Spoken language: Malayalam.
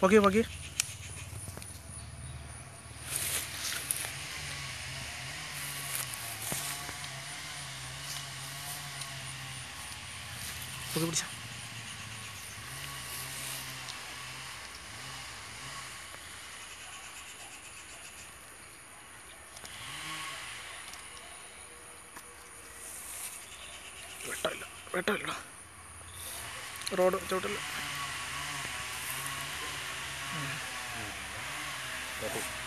പൊക്കി പൊക്കി പൊക്കി പിടിച്ച വെട്ടമില്ല വെട്ടമില്ല. Road Perfect.